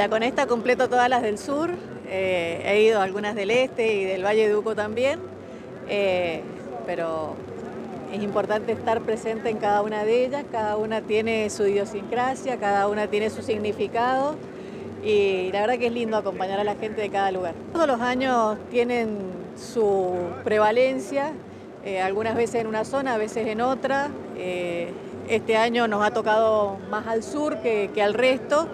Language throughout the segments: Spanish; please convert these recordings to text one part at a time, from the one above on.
Ya con esta completo todas las del sur, eh, he ido a algunas del este y del Valle de Uco también, eh, pero es importante estar presente en cada una de ellas, cada una tiene su idiosincrasia, cada una tiene su significado y la verdad que es lindo acompañar a la gente de cada lugar. Todos los años tienen su prevalencia, eh, algunas veces en una zona, a veces en otra. este año nos ha tocado más al sur que, que al resto.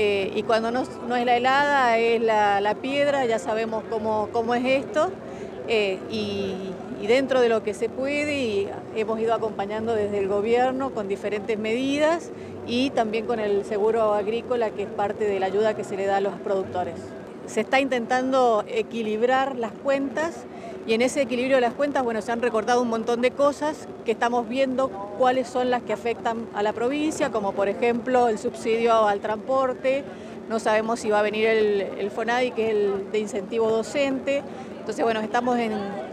Eh, y cuando no, es la helada, es la, piedra, ya sabemos cómo, cómo es esto. Eh, y, dentro de lo que se puede, hemos ido acompañando desde el gobierno con diferentes medidas y también con el seguro agrícola, que es parte de la ayuda que se le da a los productores. Se está intentando equilibrar las cuentas y en ese equilibrio de las cuentas, bueno, se han recortado un montón de cosas que estamos viendo cuáles son las que afectan a la provincia, como por ejemplo el subsidio al transporte, no sabemos si va a venir el, el FONADI, que es el de incentivo docente. Entonces, bueno, estamos en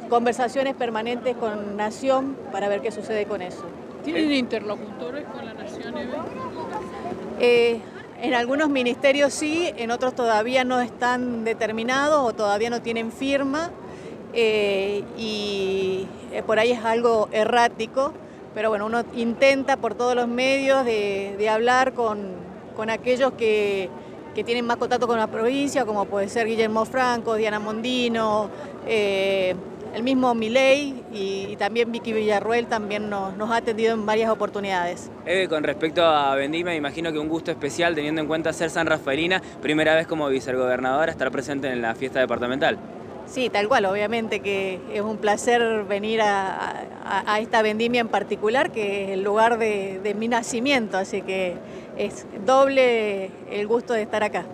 conversaciones permanentes con Nación para ver qué sucede con eso. ¿Tienen interlocutores con la Nación, Eve? Eh, en algunos ministerios sí, en otros todavía no están determinados o todavía no tienen firma. Eh, y eh, por ahí es algo errático, pero bueno, uno intenta por todos los medios de, hablar con, aquellos que, tienen más contacto con la provincia, como puede ser Guillermo Franco, Diana Mondino, eh, el mismo Milei y, también Vicky Villarruel también nos, nos, ha atendido en varias oportunidades. Eve, con respecto a Vendima, me imagino que un gusto especial teniendo en cuenta ser San Rafaelina, primera vez como vicegobernadora estar presente en la fiesta departamental. Sí, tal cual, obviamente que es un placer venir a, esta vendimia en particular, que es el lugar de mi nacimiento, así que es doble el gusto de estar acá.